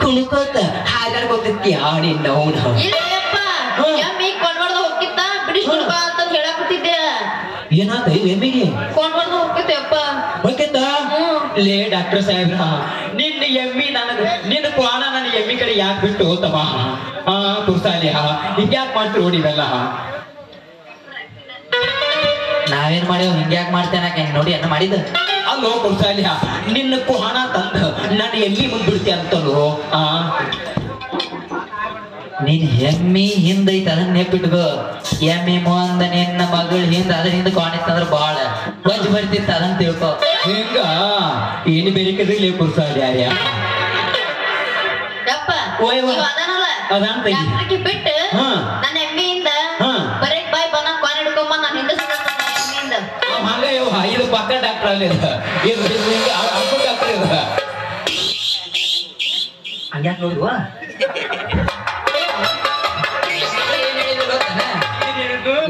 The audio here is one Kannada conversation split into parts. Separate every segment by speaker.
Speaker 1: ಕುಣ್ಕೋತ ಹಾಗಾಡ್ಕೋತೈತಿ ಈ ಕಮ್ಮಿ
Speaker 2: ಇಲ್ಲಪ್ಪ ಎಮ್ಮಿ ಕೊಂಡ್ಬಾರ್ದ ಹೋಗಿತ್ತ ಬಿಡಿಸ್ಕೊಂಡ್ ಬಾ ಅಂತ ಹೇಳಾಕತ್ತಿದ್ದೆ.
Speaker 1: ಏನಾತ ಎಮ್ಮಿಗೆ? ಓಕೆತಾ ಲೇ ಡಾಕ್ಟರ್ ಸಾಹೇಬ್ರ ನಿನ್ನ ಎಮ್ಮಿ ನನಗ ನಿನ್ನ ಕ್ವಾಣ ನನ್ನ ಎಮ್ಮಿ ಕಡೆ ಯಾಕೆ ಬಿಟ್ಟು ಹೋತವ? ಆ ಹಾ. ಹಿಂಗ್ಯಾಕ್ ಮಾಡ್ತೀವಿ ನೋಡಿ ಇವೆಲ್ಲ
Speaker 3: ನಾವೇನ್ ಮಾಡಿ ಹಿಂಗ್ಯಾಕ್ ಮಾಡ್ತೇನೆ ನೋಡಿ ಅನ್ನ ಮಾಡಿದ
Speaker 1: ಅಲ್ಲೋ ಕುರ್ಸಾಲಿ ನಿನ್ನ ಕ್ವಾಣ ತಂದ ನನ್ನ ಎಮ್ಮಿ ಮುಂದ್ ಬಿಡ್ತಿ ಅಂತಲೋ ಆ?
Speaker 3: ನಿನ್ ಎಮ್ಮಿ ಹಿಂದೈತ ಅದನ್ನ ನೆಪ್ಪಿಟ್ಕೋ. ಎಮ್ಮಿ ಮುಂದ ನಿನ್ನ ಮಗಳ ಹಿಂದ ಅದ್ರ ಹಿಂದ ಕಾಣಿತ್ತಂದ್ರ ಬಾಳ. ವಜ್ ಬರ್ತಿತ್ತ ಅದನ್ನ ತಿಳ್ಕೊ.
Speaker 1: ಹಿಂಗ? ಏನು ಬೇರೆಕದ್ರಿ ಕುರ್ಸಾಲಿ ಯಾರ್ಯ ಅದಾನ್
Speaker 2: ಬಿಟ್ಟು. ನನ್ನ ಎಮ್ಮಿಯಿಂದ
Speaker 1: ಇದು ಪಕ್ಕ ಡಾಕ್ಟರ್ ಅಲ್ಲಿ ಇದು. ಇದು ಇದು ಹಿಂಗ ಅಪ್ಪ ಡಾಕ್ಟರ್ ಇದು.
Speaker 3: ಹಂಗ್ಯಾಕ್ ನೋಡುವ?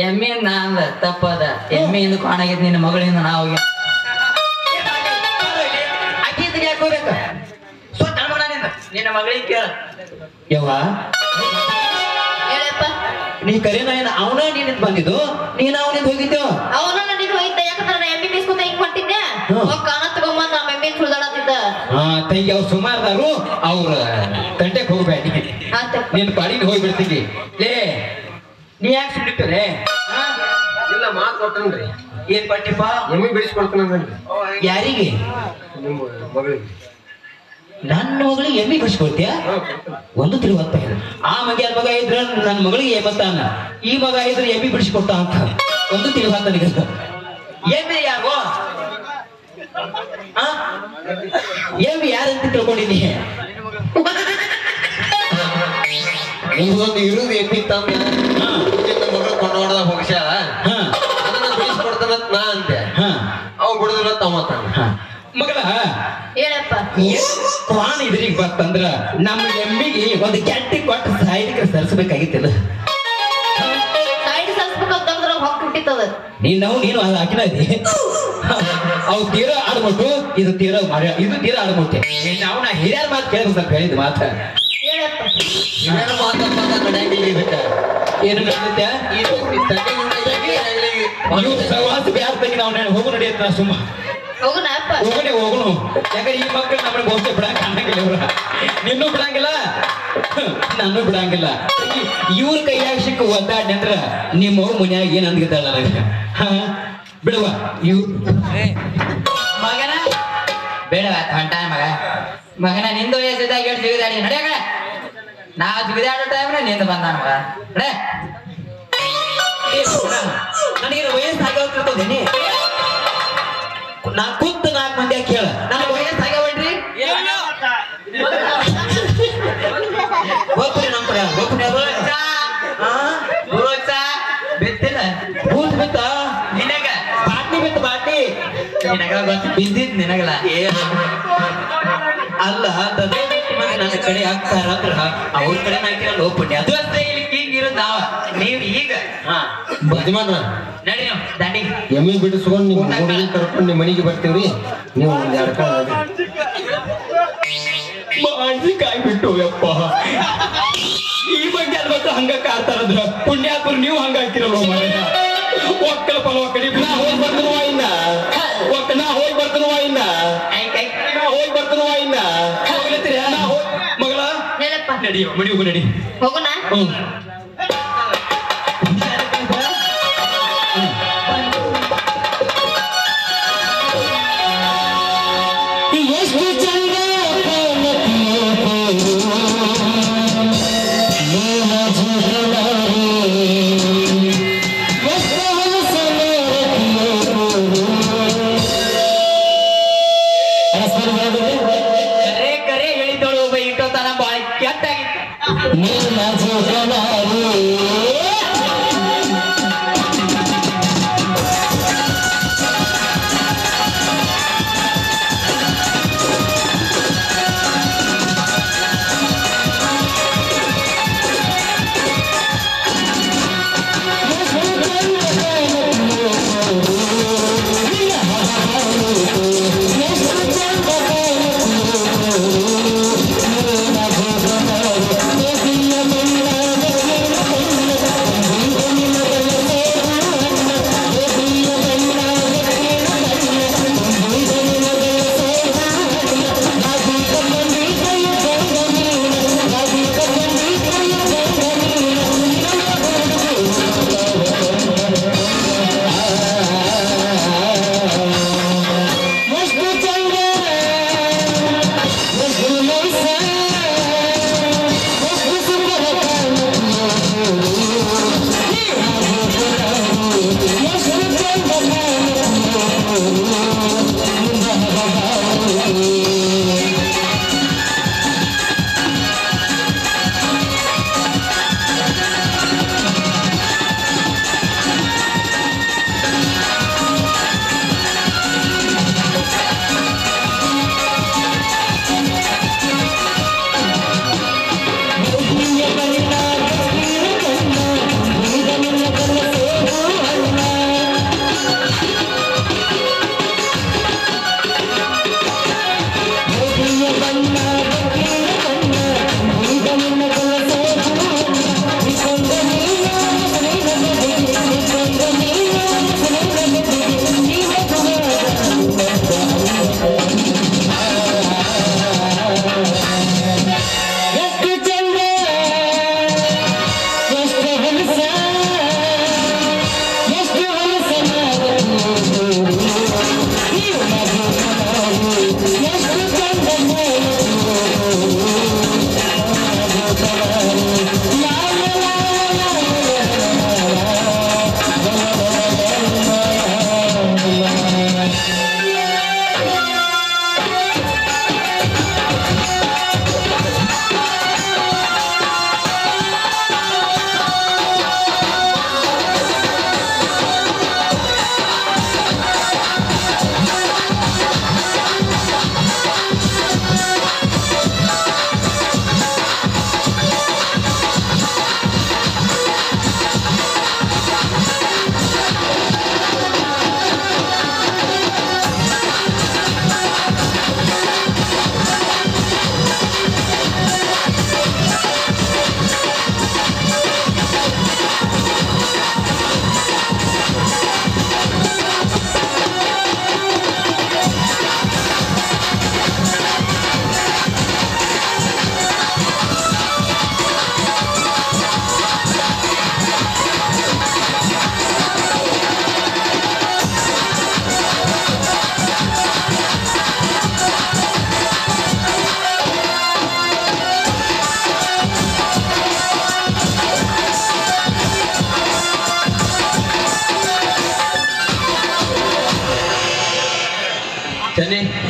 Speaker 3: ಎಮ್ಮಿ ನಾಂದ ತಪ್ಪದ. ಎಮ್ಮಿಯಿಂದ ಕಾಣಾಗಿದ್ ನಿನ್ನ ಮಗಳಿಂದ ನಾವು ಹೋಗಿ. ನಿನ್ನ ಮಗಳಿಗೆ ಕೇಳ.
Speaker 1: ಯವ್ವ?
Speaker 2: ಹೇಳಪ್ಪ.
Speaker 1: ನೀ ಕರೆನ ಏನ ಅವನ ನೀನಿಂದ ಬಂದಿದ್ದು ನೀನ್ ಅವನಿಂದ ಹೋಗಿದ್ದು?
Speaker 2: ಅವನು ಬೀಸ್ಕೊತ ಹಿಂಗ್ ಹೊಂಟಿದ್ದೆ ಕಾಣ ತಗೊಂಬಂದ್ ನಮ್ಮ ಎಮ್ಮಿ ಸುಳ್ದಾಡತ್ತಿದ್ದ.
Speaker 1: ತಂಗಿ ಅವ್ರು ಸುಮಾರ್ದಾರು ಅವ್ರ ತಂಟೆಗೆ ಹೋಗ್ಬೇಡಿ.
Speaker 2: ಆತ
Speaker 1: ನಿನ್ ಪಾಡಿಗೆ ಹೋಗ್ಬಿಡ್ತೀನಿ. ಲೇ ನೀ ಯಾಕೆ ಸುಮ್ನಿಟ್ಟರೆ
Speaker 4: ಇಲ್ಲ ಮಾತು ಕೊಟ್ಟನ್ರಿ.
Speaker 1: ಏನ್ ಪಟ್ಟಿಪ್ಪ
Speaker 4: ಎಮ್ಮಿ ಬಿಡಿಸ್ಕೊಡ್ತಾನಂದ್ರಿ
Speaker 1: ಯಾರಿಗೆ?
Speaker 4: ನಿಮ್ಮ ಮಗಳಿಗೆ.
Speaker 1: ನನ್ನ ಮಗಳಿಗೆ ಎಮ್ಮಿ ಬಿಡಿಸ್ಕೊಳ್ತೀಯ ಒಂದು ತಿರುವತ್ತ ಆ ಮಗ ಮಗ ಇದ್ರ ನನ್ನ ಮಗಳಿಗೆ ಏಮತ್ತಾನ ಈ ಮಗ ಇದ್ರೆ ಎಮ್ಮಿ ಬಿಡಿಸ್ಕೊಟ್ಟ ಅಂತ ಒಂದು ತಿರುವತ್ತ ನಿಗ ಎಮ್ಮೆ ಯಾರು? ಎಮ್ಮೆ ಯಾರಂತ ತಿಳ್ಕೊಂಡಿದ್ದೀನಿ.
Speaker 4: ನಿಮ್ದೊಂದು ಇರುದು ಎಮ್ಮಿ ತಂದ. ಮಗಳು ಕೊಂಡೋಡದ
Speaker 1: ಹಾ.
Speaker 4: ಅದನ್ನ ಬಿಡಿಸ್ಕೊಡ್ತಾನಂತ ನಾ ಅಂದೆ.
Speaker 1: ಹಾ.
Speaker 4: ಅವ್ ಬಿಡುದಿಲ್ಲ ತಮ್ಮ ತಾನ
Speaker 1: ಹಾ. ಮಗಳ
Speaker 2: ಹೇಳಪ್ಪ.
Speaker 1: ಕ್ವಾನ್ ಇದ್ರಿಗೆ ಬರ್ತಂದ್ರ ನಮ್ಮ ಎಮ್ಮಿಗೆ ಒಂದು ಕೆಟ್ಟಿ ಕೊಟ್ಟು ಸಾಯಿಗೆ ಸರಿಸಬೇಕಾಗಿತ್ತಿಲ್ಲ.
Speaker 2: ಬಿಟ್ಟಿತ್ತದ
Speaker 1: ನೀನ್ ನಾವು ನೀನು ಅದು ಅವು ತೀರ ಆಡ್ಬಿಟ್ಟು ಇದು ತೀರ ಮಾಡಿ ಇದು ತೀರ ಆಡ್ಬಿಟ್ಟೆ. ನಾವು ನಾ ಹಿರಿಯರ ಮಾತು ಕೇಳಿದ್ರು ಸ್ವಲ್ಪ ಹೇಳಿದ ಮಾತ. ಏನು ನಡೆಯುತ್ತೆ?
Speaker 4: ಇದು
Speaker 1: ಸಹವಾಸ ಬ್ಯಾರ್ ತೆಗಿ ನಾವು ನಾನು ಹೋಗು ನಡೆಯುತ್ತೆ ನಾ ಸುಮ್ಮ.
Speaker 2: ಹೋಗುನ ಅಪ್ಪ.
Speaker 1: ಹೋಗಣೆ ಹೋಗುನು. ಯಾಕಂದ್ರೆ ಈ ಮಕ್ಕಳು ನಮ್ಮ ಬಹುಶಃ ಬಿಡಂಗ ಕಾಣಂಗಿಲ್ಲ ಇವ್ರ. ನಿನ್ನೂ ಬಿಡಂಗಿಲ್ಲ. ನಾನು ಬಿಡಂಗಿಲ್ಲ. ಇವ್ರ ಕೈಯಾಗ ಸಿಕ್ಕ ಒದ್ದಾಡ್ನಿ ಅಂದ್ರ ನಿಮ್ಮ ಅವ್ರ ಮನ್ಯಾಗ ಏನ್ ಅಂದ್ಗಿದ್ದಾಳ ನನಗೆ ಹಾ? ಬಿಡುವ ಇವ್
Speaker 3: ಮಗನ? ಬೇಡ ಹೊಂಟ ಮಗ. ಮಗನ ನಿಂದು ವಯಸ್ಸಿದ್ದಾಗ ಹೇಳಿ ಜಿಗಿದಾಡಿ ನಡೆಯಾಗ ನಾ ಜಿಗಿದಾಡೋ ಟೈಮ್ನ ನಿಂದ ಬಂದಾನ ಮಗ. ನಡೆ.
Speaker 1: ನನಗೆ ವಯಸ್ಸು ಆಗೋತಿರ್ತದೇನಿ ನಾ ಕುಂತ ನಾಲ್ಕು ಮಂದಿ ಕೇಳ. ನನಗೆ ವಯಸ್ಸು ಆಗ್ಯಾವಲ್ರಿ? ಹೋಗ್ರಿ ನಮ್ಮ ಕಡೆ
Speaker 3: ಬಿತ್ತಿಲ್ಲ
Speaker 1: ಭೂತ್ ಬಿತ್ತ.
Speaker 3: ನಿನಗ.
Speaker 1: ಬಾಟ್ಲಿ ಬಿತ್ತು ಬಾಟ್ಲಿ.
Speaker 3: ನಿನಗ ಬಿದ್ದಿದ್ ನಿನಗಲ್ಲ.
Speaker 1: ಏ ಅಲ್ಲ ನನ್ನ ಕಡೆ ಆಗ್ತಾರ ಅಂದ್ರ ಅವ್ರ ಕಡೆ ಹಾಕಿರಲ್ಲ ಪುಣ್ಯ. ಅದು
Speaker 3: ಅಷ್ಟೇ ಇಲ್ಲಿ ಕಿಂಗ್ ಇರೋದ್ ನಾವ. ನೀವ್ ಈಗ
Speaker 1: ಹಾ.
Speaker 4: ಬುದ್ಧಿಮಾನ
Speaker 3: ನಡಿ
Speaker 4: ಎಮ್ಮಿ ಬಿಡಿಸ್ಕೊಂಡು ನಿಮ್ಮ ಕರ್ಕೊಂಡು ನಿಮ್ಮ ಮನೆಗೆ ಬರ್ತೀವ್ರಿ? ನೀವು ಒಂದ್ ಎರಡು ಕಾಲ
Speaker 1: ಬಿಟ್ಟು ಯಪ್ಪ. ಈ ಬಗ್ಗೆ ಹಂಗ ಕಾಡ್ತಾರದ್ರ ಪುಣ್ಯಾತ್ಮರು ನೀವು ಹಂಗ ಹಾಕಿರಲ್ಲ ಒಕ್ಕಲ ಫಲ ಒಕ್ಕಡಿ ನಾ ಹೋಗಿ ಬರ್ತನವ ಇನ್ನ. ಒಕ್ಕ ನಾ ಹೋಗಿ ಬರ್ತನವ ಇನ್ನ. ನಾ ಹೋಗಿ ಬರ್ತನವ ಇನ್ನ. ಹೋಗ್ಲತ್ತೀರ? ನಾ ಹೋಗ್ ಮಗಳ? ನಡಿ ಮಡಿ ಹೋಗು ನಡಿ.
Speaker 2: ಹೋಗುನ?
Speaker 1: ಹ್ಮ್.
Speaker 3: ಕೆಟ್ಟಾಗಿತ್ತು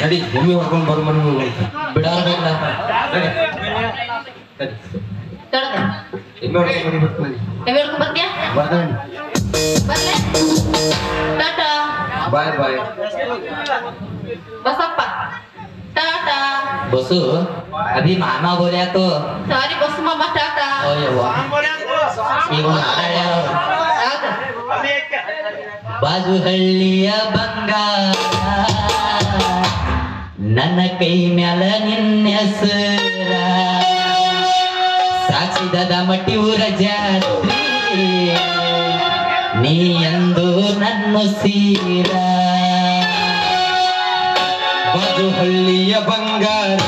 Speaker 4: ನಡಿ ಎಮ್ಮಿ ಹೊಡ್ಕೊಂಡು ಬರೋ ಮನೆ ಹೋಗಿ
Speaker 3: ಬಿಡೋರ್ಬೇಕಲ್ಲ
Speaker 4: ನಡಿ
Speaker 2: ತಡ್ದೆ
Speaker 4: ಎಮ್ಮಿ ಹೊಡ್ಕೊಂಡು ಮನೆ ಬರ್ತೀನಿ
Speaker 2: ಎಮ್ಮೆ ಹಿಡ್ಕೊಂಡ್ ಬರ್ತೀಯಾ
Speaker 4: ಬರ್ತಾನೆ
Speaker 2: ಬರ್ಲೆ ಟಾಟಾ
Speaker 4: ಬಾಯ್ ಬಾಯ್
Speaker 2: ಬಸಪ್ಪ ಟಾಟಾ
Speaker 3: बसू अभी मामा बोल्या तो
Speaker 2: ಸಾರಿ ಬಸ್ ಮಾಮ ಟಾಟಾ
Speaker 3: अय्यव्वा. ಇವ್ನು ಆಡ್ಯಾರ.
Speaker 2: ಹೌದು
Speaker 3: ಬಾಜು ಹಳ್ಳಿಯ ಬಂಗಾರ ನನ್ನ ಕೈ ಮ್ಯಾಲ ನಿನ್ನ ಹೆಸರ ಸಾಕ್ಷಿದ ಮಟ್ಟಿ ಊರ ಜಾತ್ರಿ ನೀ ಎಂದು ನನ್ನ ಸೀರ
Speaker 4: ಬಾಜು ಹಳ್ಳಿಯ ಬಂಗಾರ